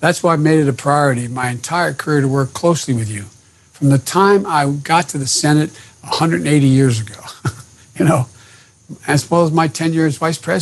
That's why I made it a priority my entire career to work closely with you. From the time I got to the Senate 180 years ago, you know, as well as my tenure as vice president.